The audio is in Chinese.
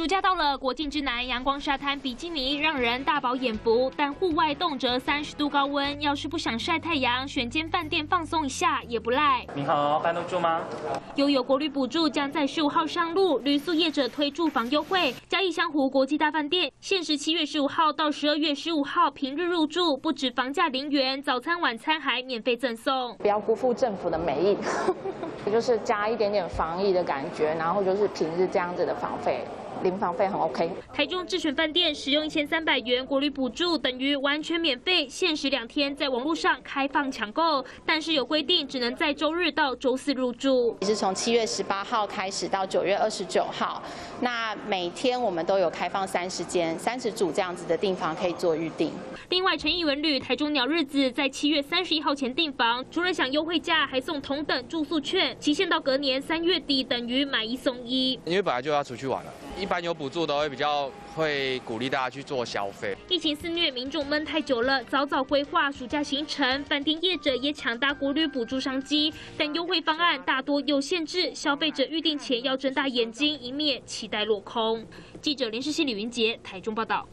暑假到了，国境之南阳光沙滩比基尼让人大饱眼福，但户外动辄三十度高温，要是不想晒太阳，选间饭店放松一下也不赖。你好，办得住吗？又有国旅补助将在十五号上路，旅宿业者推住房优惠。嘉义香湖国际大饭店限时七月十五号到十二月十五号平日入住，不止房价零元，早餐晚餐还免费赠送。不要辜负政府的美意，就是加一点点防疫的感觉，然后就是 平日这样子的房费。零房费很 OK。台中智选饭店使用一千三百元国旅补助，等于完全免费，限时两天在网络上开放抢购，但是有规定，只能在周日到周四入住。是从七月十八号开始到九月二十九号，那每天我们都有开放三十间、三十组这样子的订房可以做预定。另外，诚义文旅台中鸟日子在七月三十一号前订房，除了享优惠价，还送同等住宿券，期限到隔年三月底，等于买一送一。因为本来就要出去玩了。一般有补助都会比较会鼓励大家去做消费。疫情肆虐，民众闷太久了，早早规划暑假行程，饭店业者也抢搭国旅补助商机，但优惠方案大多有限制，消费者预定前要睁大眼睛，以免期待落空。记者林世信、李云杰台中报道。